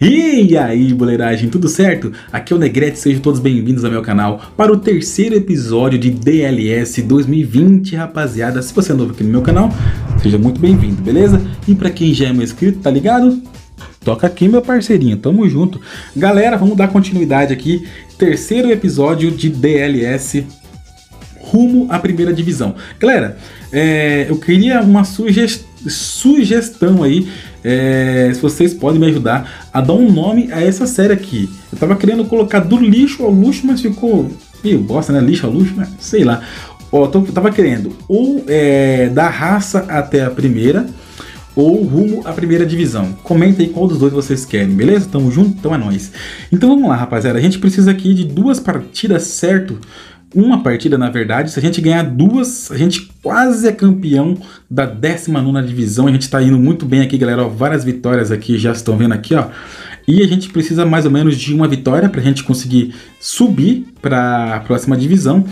E aí, boleiragem, tudo certo? Aqui é o Negrete, sejam todos bem-vindos ao meu canal para o terceiro episódio de DLS 2020, rapaziada. Se você é novo aqui no meu canal, seja muito bem-vindo, beleza? E para quem já é meu inscrito, tá ligado? Toca aqui, meu parceirinho, tamo junto. Galera, vamos dar continuidade aqui. Terceiro episódio de DLS rumo à primeira divisão. Galera, é, eu queria uma sugest sugestão aí é, se vocês podem me ajudar a dar um nome a essa série aqui. Eu tava querendo colocar do lixo ao luxo, mas ficou meio bosta, né? Lixo ao luxo, né? Sei lá. Ó, tô, tava querendo ou é, da raça até a primeira, ou rumo à primeira divisão. Comenta aí qual dos dois vocês querem, beleza? Tamo junto? Então é nóis. Então vamos lá, rapaziada. A gente precisa aqui de duas partidas certo uma partida, na verdade. Se a gente ganhar duas, a gente quase é campeão da 19 divisão. A gente está indo muito bem aqui, galera. Ó, várias vitórias aqui, já estão vendo aqui, ó. E a gente precisa mais ou menos de uma vitória para a gente conseguir subir para a próxima divisão.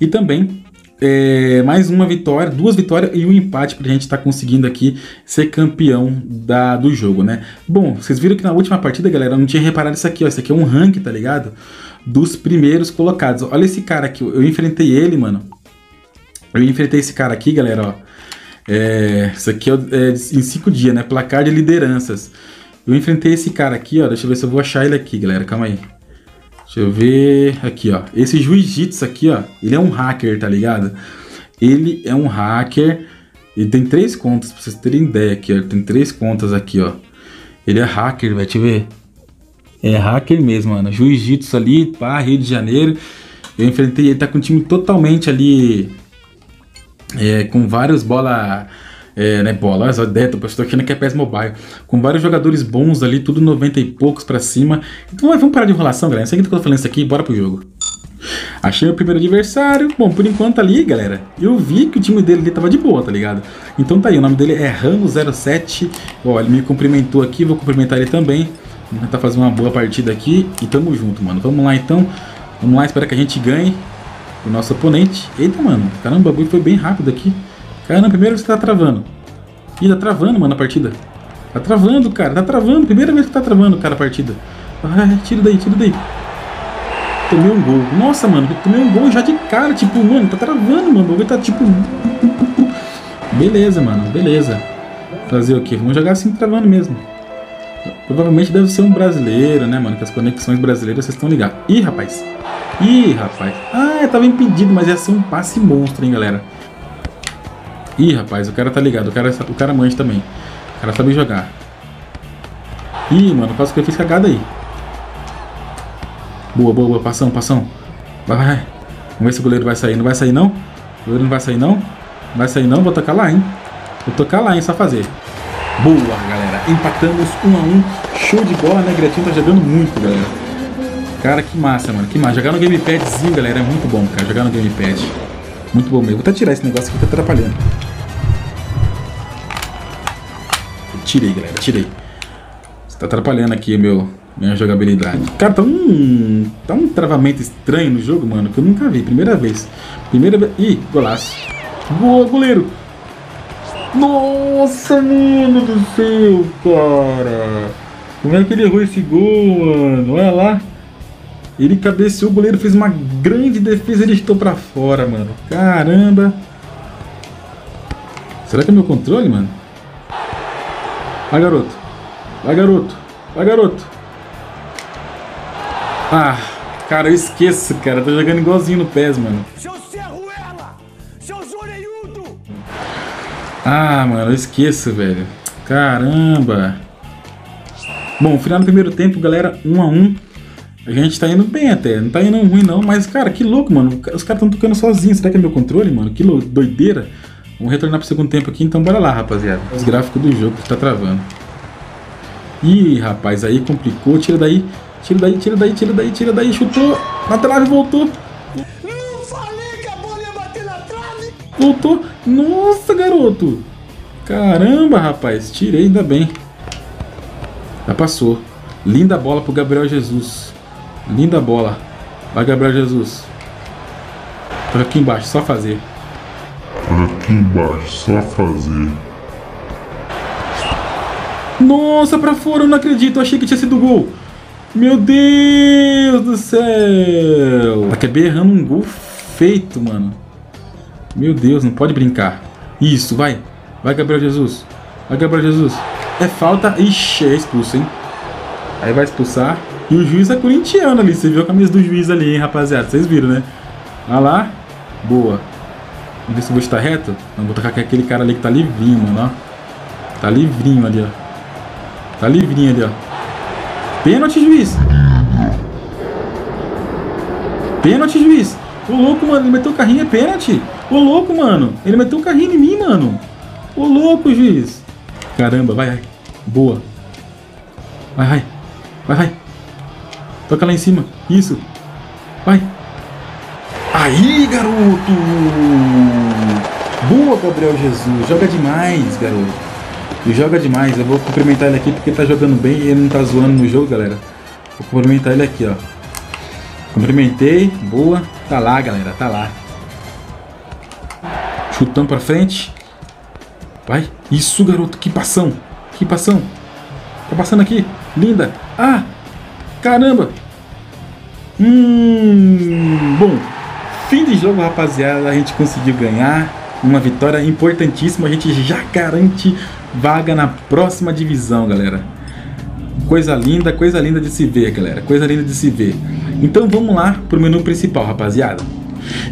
E também é, mais uma vitória, duas vitórias e um empate para a gente estar tá conseguindo aqui ser campeão da, do jogo, né? Bom, vocês viram que na última partida, galera, eu não tinha reparado isso aqui, ó. Isso aqui é um rank, tá ligado? Dos primeiros colocados. Olha esse cara aqui, eu enfrentei ele, mano. Eu enfrentei esse cara aqui, galera, ó. É, isso aqui é, é, em cinco dias, né? Placar de lideranças. Eu enfrentei esse cara aqui, ó. Deixa eu ver se eu vou achar ele aqui, galera. Calma aí. Deixa eu ver. Aqui, ó. Esse Jiu-Jitsu aqui, ó. Ele é um hacker, tá ligado? Ele é um hacker. Ele tem três contas, pra vocês terem ideia aqui, ó. Tem três contas aqui, ó. Ele é hacker, vai te ver. É hacker mesmo, mano. Jiu-Jitsu ali, pá, Rio de Janeiro. Eu enfrentei ele, tá com um time totalmente ali. É, com vários bola. É, né, bola, tô achando que é PES Mobile. Com vários jogadores bons ali, tudo 90 e poucos pra cima. Então vamos parar de enrolação, galera. Sei que eu tô falando isso aqui, bora pro jogo. Achei o primeiro adversário. Bom, por enquanto ali, galera, eu vi que o time dele ali tava de boa, tá ligado? Então tá aí, o nome dele é Ramo07. Ó, ele me cumprimentou aqui, vou cumprimentar ele também. Vamos tentar fazer uma boa partida aqui e tamo junto, mano. Vamos lá então. Vamos lá, espero que a gente ganhe o nosso oponente. Eita, mano. Caramba, o bagulho foi bem rápido aqui. Caramba, primeiro você tá travando. Ih, tá travando, mano, a partida. Tá travando, cara. Tá travando. Primeira vez que tá travando, cara, a partida. Ah, tira daí, tira daí. Tomei um gol. Nossa, mano, tomei um gol já de cara. Tipo, mano, tá travando, mano. O bagulho tá tipo... Beleza, mano, beleza. Fazer o quê? Vamos jogar assim travando mesmo. Provavelmente deve ser um brasileiro, né, mano? Que as conexões brasileiras vocês estão ligados. Ih, rapaz. Ih, rapaz. Ah, tava impedido, mas ia ser um passe monstro, hein, galera. Ih, rapaz, o cara tá ligado. O cara, o cara manja também. O cara sabe jogar. Ih, mano, quase que eu fiz cagada aí. Boa, boa, boa. Passão, passão. Vai, vai. Vamos ver se o goleiro vai sair. Não vai sair, não? O goleiro não vai sair, não? Não vai sair, não? Vou tocar lá, hein? Vou tocar lá, hein? Só fazer. Boa, galera. Empatamos um a um. Show de bola, né? Gretinho tá jogando muito, galera. Cara, que massa, mano. Que massa. Jogar no gamepadzinho, galera, é muito bom, cara. Jogar no gamepad. Muito bom mesmo. Vou até tirar esse negócio aqui tá atrapalhando. Tirei, galera. Tirei. Você tá atrapalhando aqui meu, minha jogabilidade. Cara, tá um, tá um travamento estranho no jogo, mano, que eu nunca vi. Primeira vez. Primeira vez. Ih, golaço. Boa, goleiro. Nossa, mano do céu, cara. Como é que ele errou esse gol, mano? Olha lá. Ele cabeceou, o goleiro fez uma grande defesa e ele estou pra fora, mano. Caramba. Será que é meu controle, mano? Vai, garoto. Vai, garoto. Vai, garoto. Ah, cara, eu esqueço, cara. Tô jogando igualzinho no PES, mano. Ah, mano, eu esqueço, velho. Caramba. Bom, final do primeiro tempo, galera, 1 um a 1 um. A gente tá indo bem até, não tá indo ruim não, mas, cara, que louco, mano. Os caras estão tocando sozinhos. Será que é meu controle, mano? Que doideira. Vamos retornar pro segundo tempo aqui, então bora lá, rapaziada. Os gráficos do jogo que tá travando. Ih, rapaz, aí complicou. Tira daí, tira daí, tira daí, tira daí, tira daí. Chutou, na trave, voltou. Voltou. Nossa, garoto. Caramba, rapaz. Tirei ainda bem. Já passou. Linda bola pro Gabriel Jesus. Linda bola. Vai, Gabriel Jesus. Olha aqui embaixo, só fazer. Olha aqui embaixo, só fazer. Nossa, pra fora, eu não acredito. Eu achei que tinha sido gol. Meu Deus do céu. Acabei errando um gol feito, mano. Meu Deus, não pode brincar. Isso, vai. Vai, Gabriel Jesus. Vai, Gabriel Jesus. É falta. Ixi, é expulso, hein? Aí vai expulsar. E o juiz é corintiano ali. Você viu a camisa do juiz ali, hein, rapaziada? Vocês viram, né? Olha lá. Boa. Vamos ver se o vou estar reto. Vamos botar com aquele cara ali que tá livrinho, mano, ó. Tá livrinho ali, ó. Tá livrinho ali, ó. Pênalti, juiz. Pênalti, juiz. Ô louco, mano. Ele meteu o carrinho, é pênalti. Ô louco, mano. Ele meteu o carrinho em mim, mano. Ô louco, juiz. Caramba, vai, vai. Boa. Vai, vai. Vai, vai. Toca lá em cima. Isso. Vai. Aí, garoto! Boa, Gabriel Jesus. Joga demais, garoto. Joga demais. Eu vou cumprimentar ele aqui porque tá jogando bem e ele não tá zoando no jogo, galera. Vou cumprimentar ele aqui, ó. Cumprimentei. Boa. Tá lá, galera. Tá lá. Chutando pra frente. Vai. Isso, garoto. Que passão. Que passão. Tá passando aqui. Linda. Ah! Caramba! Hum. Bom. Fim de jogo, rapaziada, a gente conseguiu ganhar uma vitória importantíssima. A gente já garante vaga na próxima divisão, galera. Coisa linda, coisa linda de se ver, galera. Coisa linda de se ver. Então vamos lá pro menu principal, rapaziada.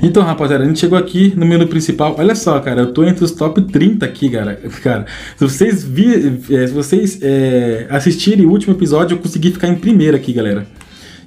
Então, rapaziada, a gente chegou aqui no menu principal. Olha só, cara, eu tô entre os top 30 aqui, cara. cara se vocês, vi, é, se vocês é, assistirem o último episódio, eu consegui ficar em primeiro aqui, galera.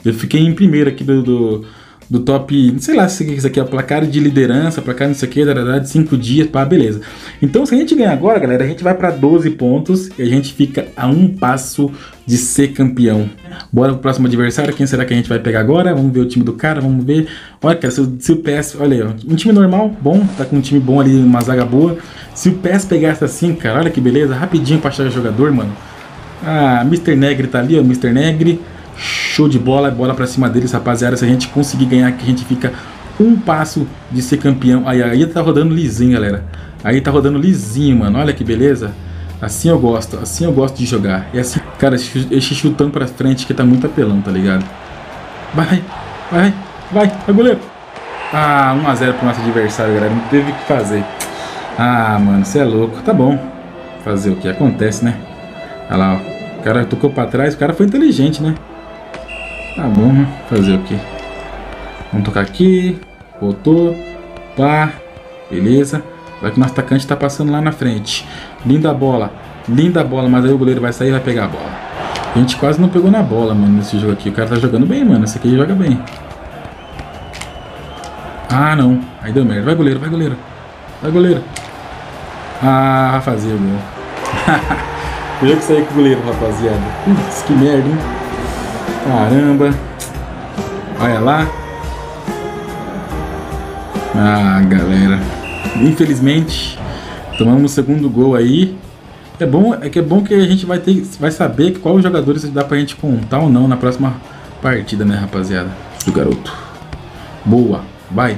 Eu fiquei em primeiro aqui do, do do top, sei lá se isso aqui é placar de liderança, placar não sei o que, de 5 dias, pá, beleza. Então se a gente ganhar agora, galera, a gente vai para 12 pontos e a gente fica a um passo de ser campeão. Bora pro próximo adversário, quem será que a gente vai pegar agora? Vamos ver o time do cara, vamos ver. Olha, cara, se o, se o PS, olha aí, ó, um time normal, bom, tá com um time bom ali, uma zaga boa. Se o PS pegasse assim, cara, olha que beleza, rapidinho pra achar jogador, mano. Ah, Mr. Negri tá ali, ó, Mr. Negri. Show de bola, bola pra cima deles, rapaziada. Se a gente conseguir ganhar aqui, a gente fica um passo de ser campeão. Aí, aí tá rodando lisinho, galera. Aí tá rodando lisinho, mano. Olha que beleza. Assim eu gosto, assim eu gosto de jogar. E assim, cara, esse chutando pra frente que tá muito apelão, tá ligado? Vai, vai, vai, vai, goleiro. Ah, 1x0 pro nosso adversário, galera. Não teve o que fazer. Ah, mano, você é louco. Tá bom. Fazer o que acontece, né? Olha lá, ó. O cara tocou pra trás, o cara foi inteligente, né? Tá bom, né? Fazer o quê? Vamos tocar aqui. Voltou. Pá. Beleza. Vai que nosso atacante tá passando lá na frente. Linda bola. Linda bola, mas aí o goleiro vai sair e vai pegar a bola. A gente quase não pegou na bola, mano, nesse jogo aqui. O cara tá jogando bem, mano. Esse aqui joga bem. Ah, não. Aí deu merda. Vai, goleiro. Vai, goleiro. Vai, goleiro. Ah, fazer o gol. Eu que saí com o goleiro, rapaziada. Putz, que merda, hein? Caramba. Olha lá. Ah, galera. Infelizmente, tomamos o segundo gol aí. É bom, é que é bom que a gente vai ter, vai saber qual jogadores dá pra gente contar ou não na próxima partida, né, rapaziada? Do garoto. Boa, vai.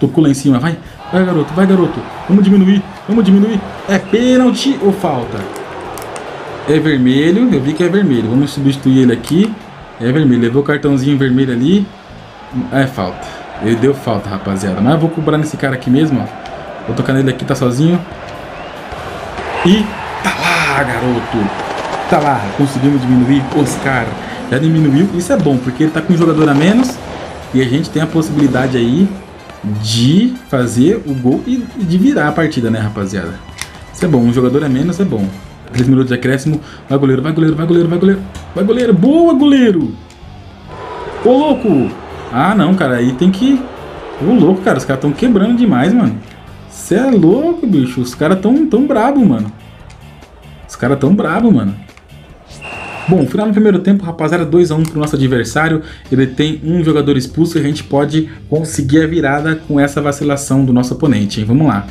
Tocou lá em cima, vai. Vai, garoto, vai, garoto. Vamos diminuir, vamos diminuir. É pênalti ou falta? É vermelho, eu vi que é vermelho. Vamos substituir ele aqui. É vermelho, levou o cartãozinho vermelho ali. É falta. Ele deu falta, rapaziada. Mas eu vou cobrar nesse cara aqui mesmo, ó. Vou tocar nele aqui, tá sozinho. E tá lá, garoto. Tá lá, conseguimos diminuir Oscar. Já diminuiu, isso é bom, porque ele tá com um jogador a menos. E a gente tem a possibilidade aí de fazer o gol e de virar a partida, né, rapaziada? Isso é bom, um jogador a menos é bom. 3 minutos de acréscimo. Vai, goleiro, vai, goleiro, vai, goleiro, vai, goleiro. Vai, goleiro. Boa, goleiro. Ô, louco. Ah, não, cara. Aí tem que... Ô, louco, cara. Os caras estão quebrando demais, mano. Você é louco, bicho. Os caras tão, tão brabo, mano. Os caras tão brabo, mano. Bom, final do primeiro tempo, rapaziada, 2x1 pro nosso adversário. Ele tem um jogador expulso e a gente pode conseguir a virada com essa vacilação do nosso oponente, hein? Vamos lá.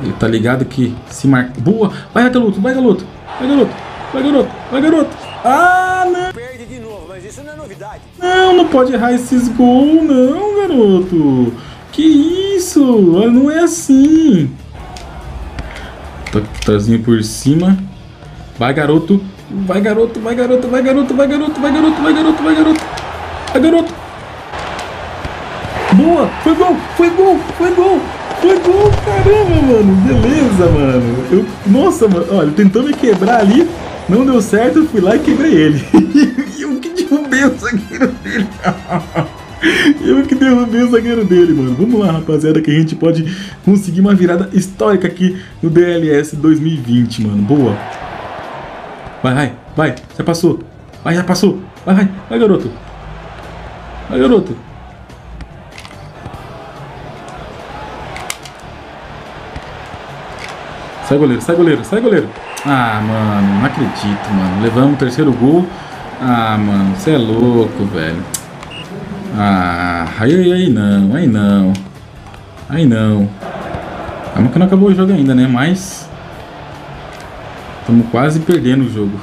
Ele tá ligado que se marca. Boa! Vai, garoto, vai, garoto! Vai, garoto! Vai, garoto! Vai, garoto! Ah, não! Perde de novo, mas isso não é novidade. Não, não pode errar esses gols, não, garoto! Que isso? Não é assim! Toquezinho por cima. Vai, garoto. Vai, garoto, vai, garoto, vai, garoto, vai, garoto, vai, garoto, vai, garoto, vai, garoto. Vai, garoto. Boa! Foi gol! Foi gol! Foi gol! Foi gol! Caramba, mano! Beleza, mano! Eu, nossa, mano! Olha, tentou me quebrar ali, não deu certo, fui lá e quebrei ele. eu que derrubei o zagueiro dele. Eu que derrubei o zagueiro dele, mano. Vamos lá, rapaziada, que a gente pode conseguir uma virada histórica aqui no DLS 2020, mano. Boa. Vai, vai, vai. Já passou. Vai, já passou. Vai, vai, vai, garoto. Vai, garoto. Sai goleiro, sai goleiro, sai goleiro. Ah, mano, não acredito, mano. Levamos o terceiro gol. Ah, mano, você é louco, velho. Ah, aí, aí não, aí não. Aí não. Calma que não acabou o jogo ainda, né? Mas... Estamos quase perdendo o jogo.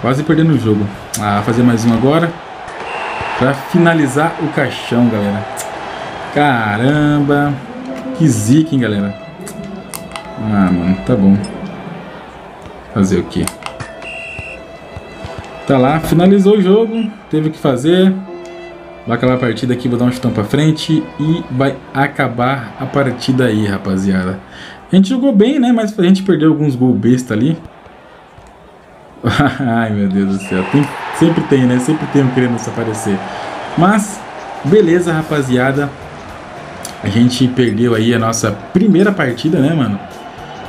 Quase perdendo o jogo. Ah, fazer mais um agora. Pra finalizar o caixão, galera. Caramba. Que zica, hein, galera. Ah, mano, tá bom. Fazer o quê? Tá lá, finalizou o jogo, teve que fazer. Vai acabar a partida aqui, vou dar um chutão pra frente e vai acabar a partida aí, rapaziada. A gente jogou bem, né? Mas a gente perdeu alguns gols besta ali. Ai, meu Deus do céu. Tem, sempre tem, né? Sempre tem um querendo se aparecer. Mas, beleza, rapaziada. A gente perdeu aí a nossa primeira partida, né, mano?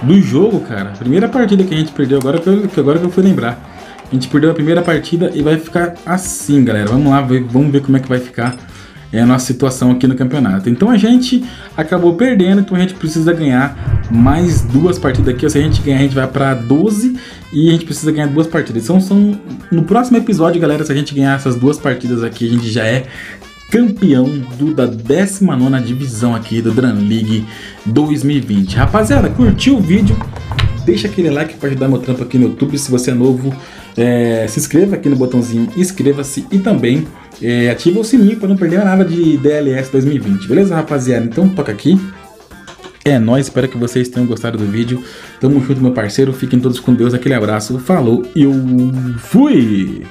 Do jogo, cara. Primeira partida que a gente perdeu, agora que eu, agora que eu fui lembrar. A gente perdeu a primeira partida e vai ficar assim, galera. Vamos lá, vamos ver como é que vai ficar é, a nossa situação aqui no campeonato. Então a gente acabou perdendo, então a gente precisa ganhar mais duas partidas aqui. Se a gente ganhar, a gente vai para 12 e a gente precisa ganhar duas partidas. Então são no próximo episódio, galera, se a gente ganhar essas duas partidas aqui, a gente já é campeão do, da 19 divisão aqui do Dran League 2020. Rapaziada, curtiu o vídeo? Deixa aquele like para ajudar meu trampo aqui no YouTube. Se você é novo, é, se inscreva aqui no botãozinho inscreva-se e também é, ativa o sininho para não perder nada de DLS 2020. Beleza, rapaziada? Então toca aqui. É nóis, espero que vocês tenham gostado do vídeo. Tamo junto, meu parceiro. Fiquem todos com Deus. Aquele abraço. Falou eu fui!